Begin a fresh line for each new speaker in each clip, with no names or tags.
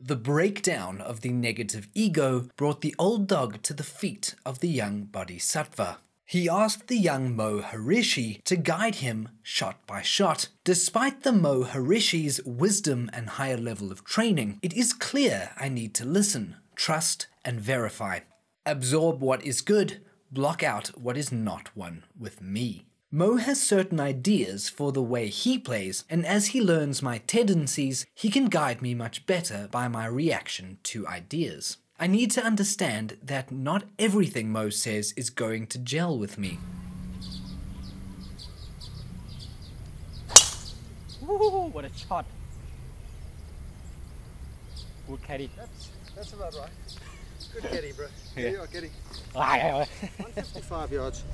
The breakdown of the negative ego brought the old dog to the feet of the young bodhisattva. He asked the young Maharishi to guide him shot by shot. Despite the Maharishi's wisdom and higher level of training, it is clear I need to listen, trust, and verify. Absorb what is good, block out what is not one with me. Mo has certain ideas for the way he plays, and as he learns my tendencies, he can guide me much better by my reaction to ideas. I need to understand that not everything Mo says is going to gel with me.
Woo, what a shot. Good caddy.
That's, that's about right. Good caddy, bro.
Yeah.
There you are, caddy.
Ah, yeah, yeah.
155 yards.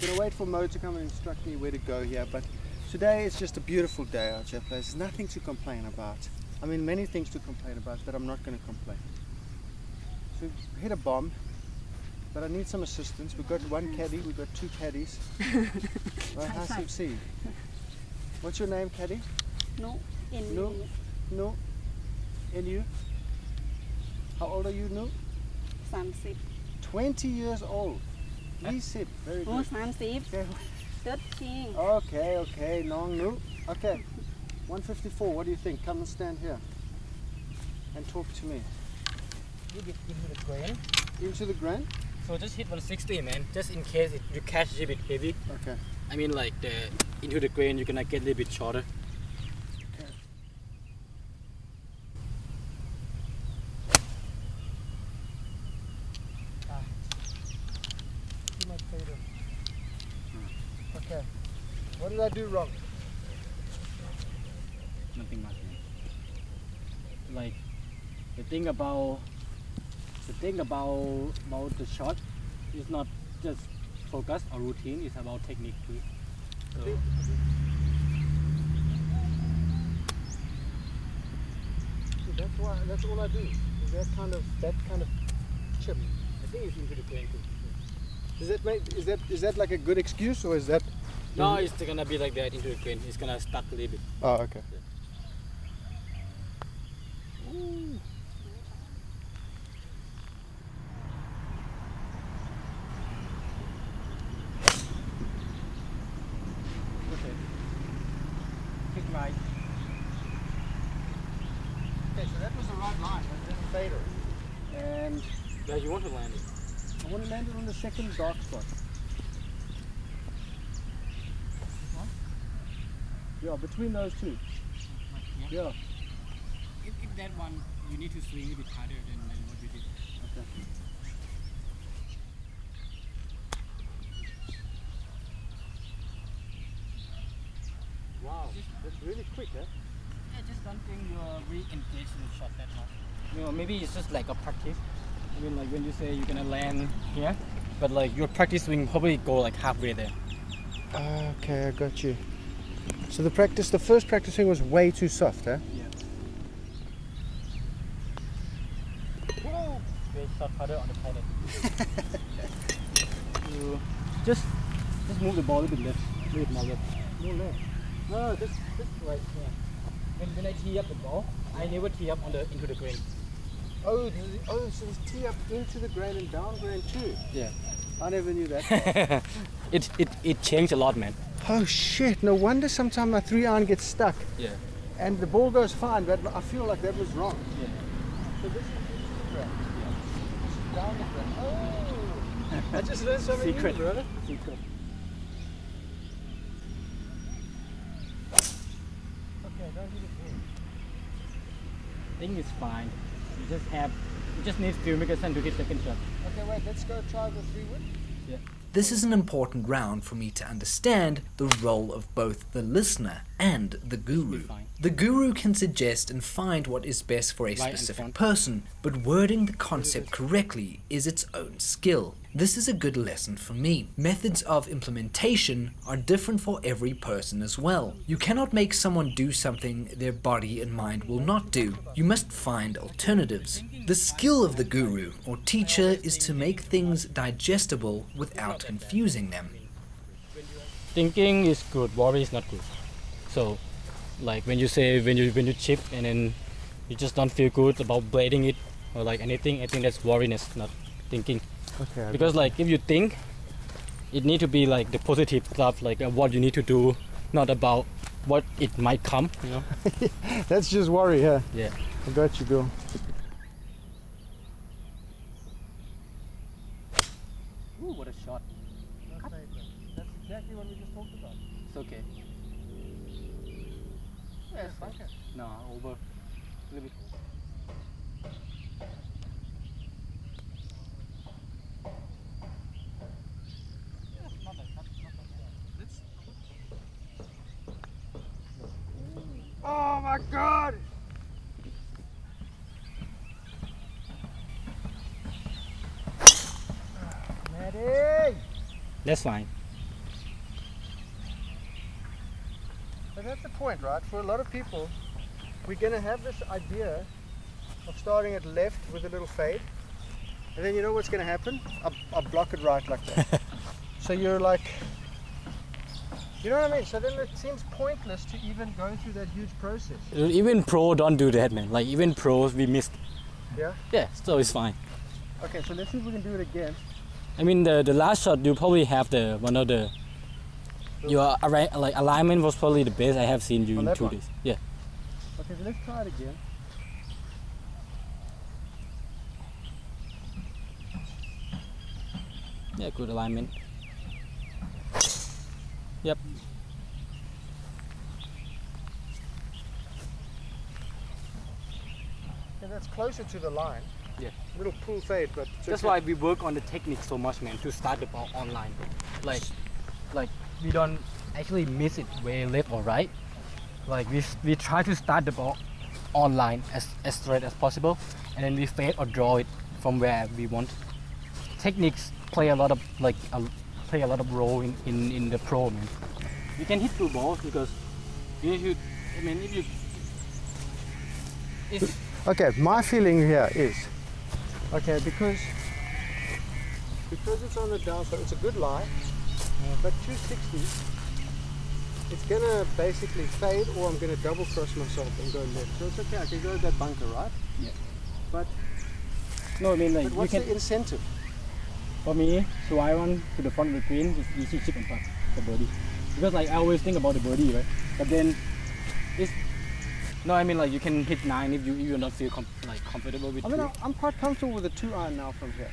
Gonna wait for Mo to come and instruct me where to go here, but today is just a beautiful day out here, place. There's nothing to complain about. I mean, many things to complain about, but I'm not gonna complain. So hit a bomb, but I need some assistance. We've got one caddy, we've got two caddies. right, how's seed? What's your name, caddy?
No, in
No. No. And you? How old are you, No?
30
20 years old. Reset. Very
โอ้
good.
30
Okay.
13
Okay, okay, long no. Okay. 154, what do you think? Come and stand here and talk to me.
You get into the grain.
Into the grain?
So just hit 160, man. Just in case it, you catch a bit heavy.
Okay.
I mean, like the into the grain, you're gonna get a little bit shorter.
Okay. What did I do wrong?
Nothing much. Like the thing about the thing about about the shot is not just focus or routine. It's about technique too. So,
that's why that's all I do. Is that kind of that kind of chip.
I think it's into the grain too.
Does that is that is that like a good excuse or is that
No, it's gonna be like that into the grain. It's gonna stuck a little bit.
Oh okay.
Okay. Kick right.
Okay, so that was the right line, but then fader. And
Yeah, you want to land it.
I want to land it on the second dark spot. Yeah, between those two.
Yeah.
Yeah.
If, if that one, you need to swing a bit harder than, than what we did.
Okay. Wow, that's really quick, eh?
I just don't think you're really engaged in the shot that much. You know, maybe it's just like a practice. I mean, like when you say you're gonna land here, but like your practice swing probably go like halfway there.
Okay, I got you. So the practice, the first practicing was way too soft, eh?
Yeah. Whoa! They shot harder on the planet. you just just move the ball a little bit left, a little bit more left.
More left. No, this, this
Right, yeah. When, when I tee up the ball, I never tee up on the into the green.
Oh, it- oh, so it's tee up into the grain and down grain too.
Yeah.
I never knew that.
it, it it changed a lot, man.
Oh shit! No wonder sometimes my three iron gets stuck
Yeah.
and the ball goes fine, but I feel like that was wrong.
Yeah.
So this is the grain. This down the grain. Oh! I just learned something
Secret.
new, brother.
Secret.
Okay, don't hit it in.
I think it's fine. You just have you just need to make a sense to hit second shot.
Okay, wait. Let's go try the three wood.
This is an important round for me to understand the role of both the listener and the guru. The guru can suggest and find what is best for a specific person, but wording the concept correctly is its own skill. This is a good lesson for me. Methods of implementation are different for every person as well. You cannot make someone do something their body and mind will not do. You must find alternatives. The skill of the guru or teacher is to make things digestible without confusing them.
Thinking is good, worry is not good. So, like when you say when you when you chip and then you just don't feel good about blading it or like anything. I think that's worriness, not thinking.
Okay.
Because like if you think, it need to be like the positive stuff, like uh, what you need to do, not about what it might come. You know.
that's just worry, yeah.
Yeah.
I got you, Bill.
Ooh, what a shot!
That's exactly what we just talked about.
It's okay.
Yeah, it's like it.
No, over. A little bit.
Oh my god! Maddie!
That's fine.
But that's the point, right? For a lot of people, we're going to have this idea of starting at left with a little fade. And then you know what's going to happen? I'll block it right like that. so you're like, you know what I mean? So then it seems pointless to even go through that huge process.
Even pro don't do that, man. Like even pros, we missed.
Yeah?
Yeah, so it's fine.
Okay, so let's see if we can do it again.
I mean, the the last shot you probably have the one of the your like alignment was probably the best I have seen you in two days. Yeah.
Okay, so let's try it again.
Yeah, good alignment. Yep.
Okay, that's closer to the line.
Yeah.
Little pull fade, but
That's why we work on the technique so much, man, to start the ball online. Like, like we don't actually miss it way left or right. Like we we try to start the ball online as, as straight as possible, and then we fade or draw it from where we want. Techniques play a lot of like a, play a lot of role in, in, in the pro, man. You can hit two balls because if you. I mean, if you. It's,
Okay, my feeling here is okay because because it's on the downside, it's a good lie, uh, but 260, it's gonna basically fade, or I'm gonna double cross myself and go left. So it's okay. I can go to that bunker, right?
Yeah.
But,
no, I mean like
but
you
what's
can.
the incentive?
For me, to iron to the front of the green is easy chip and putt for birdie. Because like I always think about the birdie, right? But then it's no, I mean like you can hit nine if you if you not feel com- like comfortable with
I mean,
two.
I'm- quite comfortable with the two iron now from here,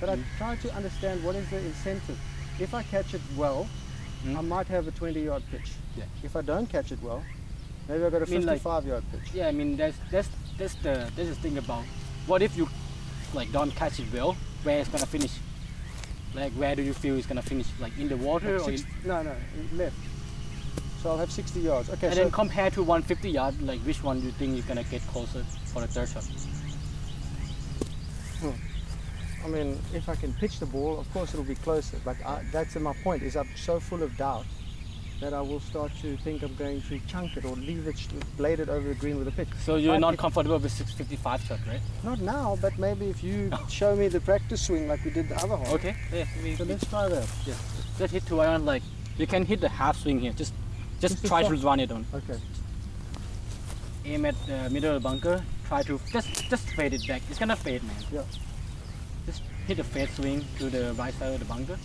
but I try to understand what is the incentive. If I catch it well,
Mm.
I might have a 20 yard pitch.
Yeah.
If I don't catch it well, maybe I got a
I mean, like-
55 yard pitch.
Yeah, I mean that's that's that's the that's the thing about what if you like don't catch it well, where it's gonna finish? Like where do you feel it's gonna finish? Like in the water or in,
no, no, left. So I'll have 60 yards. Okay,
and
so
then compared to 150 yard, like which one do you think is gonna get closer for the third shot? Hmm.
I mean, if I can pitch the ball, of course it'll be closer. But I, that's my point. Is I'm so full of doubt that I will start to think I'm going to chunk it or leave it, blade it over the green with a pitch.
So you're
But
not comfortable with 655 shot, right?
Not now, but maybe if you show me the practice swing like we did the other hole.
Okay. Yeah. we-
So
we-
let's try that.
Yeah, just hit two iron like you can hit the half swing here. Just just
Just
try to run it on.
Okay.
Aim at the middle of the bunker. Try to just just fade it back. It's gonna fade, man.
Yeah.
Just hit a fade swing to the right side of the bunker.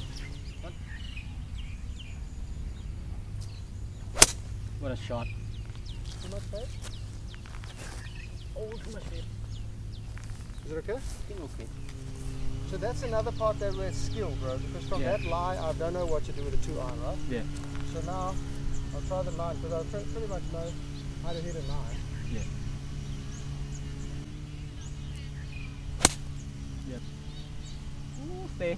What a shot.
Too much fade?
Oh, too much fade.
Is it okay?
I think okay.
So that's another part that where it's skill, bro. Because from
Yeah.
that lie, I don't know what to do with a two iron, right?
Yeah.
So now I'll try the nine because I pre- pretty much know how to hit a nine.
Yeah. Yep. Ooh, stay.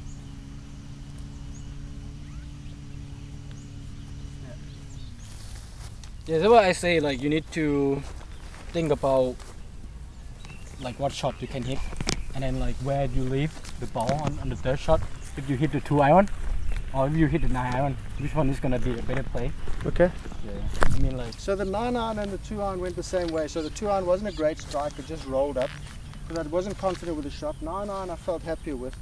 Yeah, that's why I say like you need to think about like what shot you can hit and then like where do you leave the ball on, on the third shot. If you hit the two iron or if you hit the nine iron, which one is gonna be a better play?
Okay.
Yeah. I mean like
So the nine iron and the two iron went the same way. So the two iron wasn't a great strike, it just rolled up. Because I wasn't confident with the shot. Nine iron I felt happier with.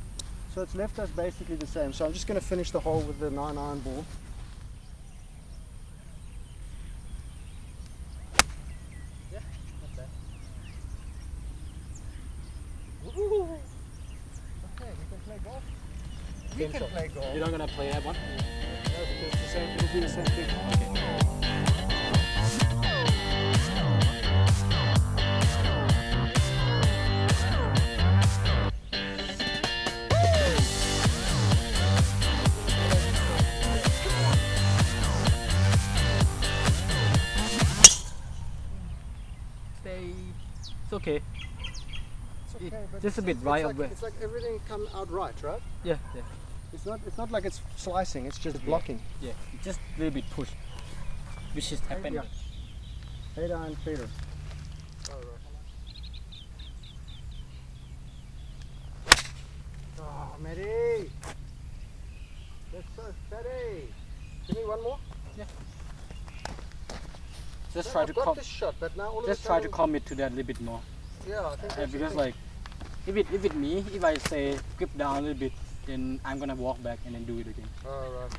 So it's left us basically the same. So I'm just going to finish the hole with the nine iron ball. Okay, we can play golf. We can
shot.
play golf.
You're not gonna play that one?
No, because it's the same, it'll be the same thing.
Stay. It's okay.
It's okay, but
just a bit right
like,
of way.
It's like everything come out right, right?
Yeah, yeah,
It's not. It's not like it's slicing. It's just blocking.
yeah. Just a little bit push, which is happening.
yeah. Header and feeder. Oh, Matty! That's so steady. Give me one more.
Just try
I've
to
got this shot, but now all
just
a
try to
sudden,
commit to that a little bit more.
Yeah, I think
Uh, because like, if it if it me, if I say grip down a little bit, then I'm gonna walk back and then do it again.
All right.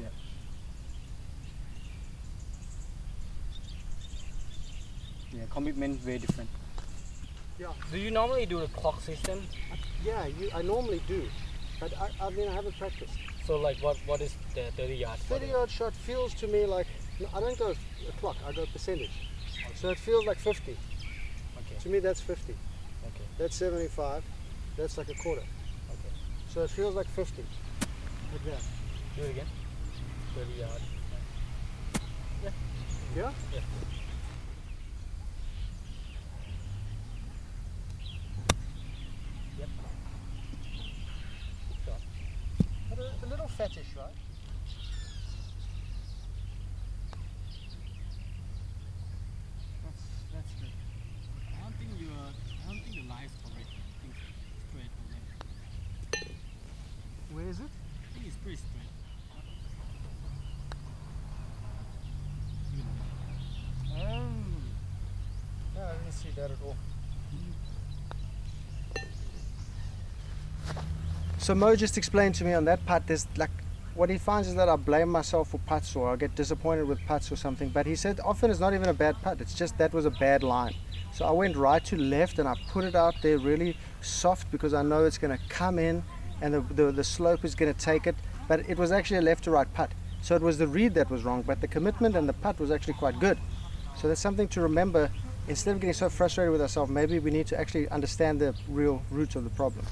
Yeah, Yeah, commitment very different.
Yeah.
Do you normally do the clock system?
Yeah, you. I normally do, but I, I mean I haven't practiced.
So like, what what is the 30 yard for
30 yard shot feels to me like no, I don't go a clock. I go percentage. So it feels like 50.
Okay.
To me, that's 50.
Okay.
That's 75. That's like a quarter.
Okay.
So it feels like 50. Like that.
Do it again. 30 yards.
Yeah?
Yeah. Yep. Shot.
But a, a little fetish, right? That's, that's good.
I don't think you are. I don't think the line is correct. I think it's straight or left.
Where is it?
I think it's pretty straight.
Um, no, I didn't see that at all. So Mo just explained to me on that putt, there's like, what he finds is that I blame myself for putts or I get disappointed with putts or something. But he said often it's not even a bad putt, it's just that was a bad line. So I went right to left and I put it out there really soft because I know it's going to come in and the, the, the slope is going to take it. But it was actually a left to right putt. So it was the read that was wrong, but the commitment and the putt was actually quite good. So that's something to remember. Instead of getting so frustrated with ourselves, maybe we need to actually understand the real roots of the problem.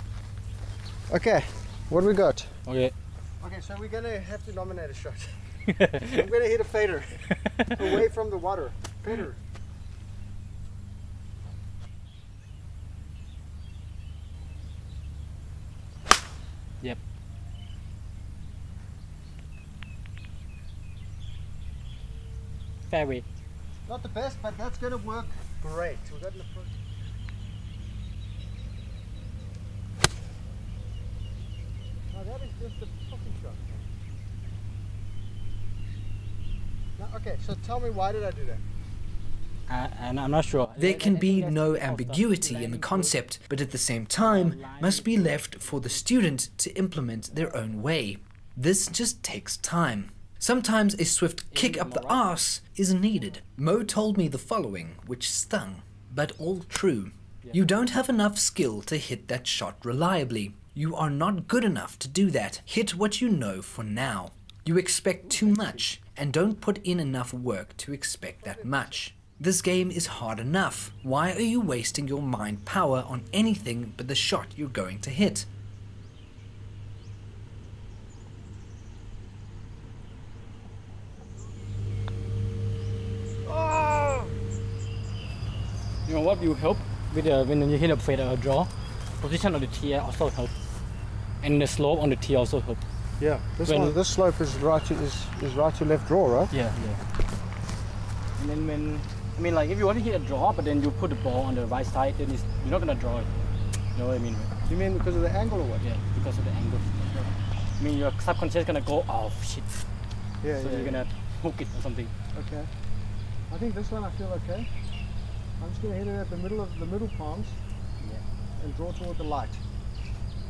Okay, what do we got?
Okay.
Okay, so we're gonna have to nominate a shot. I'm gonna hit a fader away from the water. Fader.
Yep. Fairway.
Not the best, but that's gonna work great. We got an approach. Now that is just a fucking shot. Now, okay, so tell me why did I do that?
Uh, and I'm not sure.
There can be no ambiguity in the concept, but at the same time must be left for the student to implement their own way. This just takes time. Sometimes a swift kick up the arse is needed. Mo told me the following, which stung, but all true. You don't have enough skill to hit that shot reliably. You are not good enough to do that. Hit what you know for now. You expect too much and don't put in enough work to expect that much. This game is hard enough. Why are you wasting your mind power on anything but the shot you're going to hit?
You know what will help with the, when you hit a fade or uh, draw? Position of the tee also help, and the slope on the tee also help.
Yeah, this
When-
one, this slope is right to is, is right to left draw, right?
Yeah, yeah. And then when I mean like if you want to hit a draw, but then you put the ball on the right side, then it's, you're not gonna draw it. You know what I mean? Right?
You mean because of the angle or what?
Yeah, because of the angle. I mean your subconscious gonna go, oh shit.
Yeah,
so
yeah.
you're gonna hook it or something.
Okay. I think this one I feel okay. I'm just gonna hit it at the middle of the middle palms
Yeah.
and draw toward the light.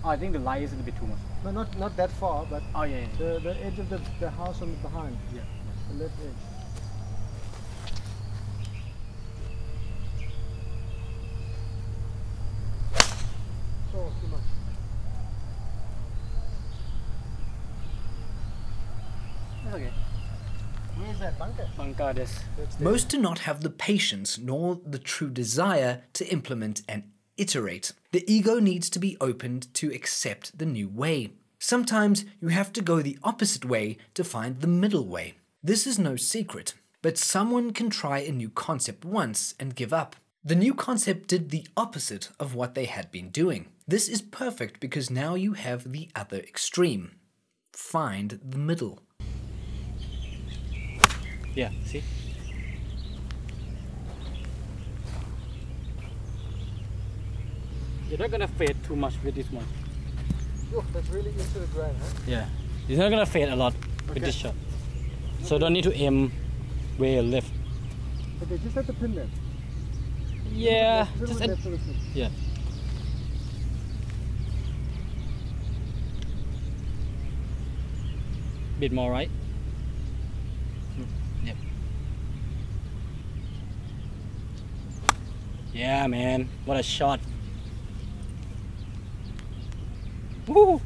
Oh, I think the light is a little bit too much.
No, not not that far, but
Oh yeah, yeah.
the, the edge of the, the house on the behind,
yeah.
the left edge.
Most do not have the patience nor the true desire to implement and iterate. The ego needs to be opened to accept the new way. Sometimes you have to go the opposite way to find the middle way. This is no secret, but someone can try a new concept once and give up. The new concept did the opposite of what they had been doing. This is perfect because now you have the other extreme. Find the middle.
Yeah, see? You're not gonna fade too much with this one.
Oh, that's really into the grain, huh?
Yeah. It's not gonna fade a lot with this shot. So don't need to aim way left.
Okay, just at the pin then.
Yeah, just
bit
at,
left of the pin.
yeah. Bit more right. Hmm. Yep. Yeah, man. What a shot. Woo!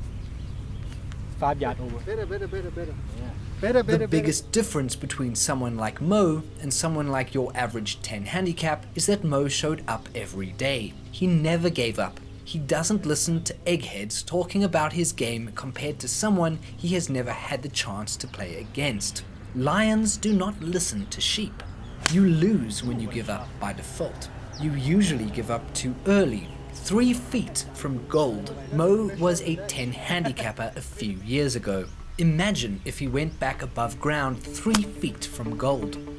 Five yard over.
Better, better, better, better.
Yeah.
Better, better,
The biggest difference between someone like Mo and someone like your average 10 handicap is that Mo showed up every day. He never gave up. He doesn't listen to eggheads talking about his game compared to someone he has never had the chance to play against. Lions do not listen to sheep. You lose when you give up by default. You usually give up too early. Three feet from gold. Mo was a 10 handicapper a few years ago. Imagine if he went back above ground three feet from gold.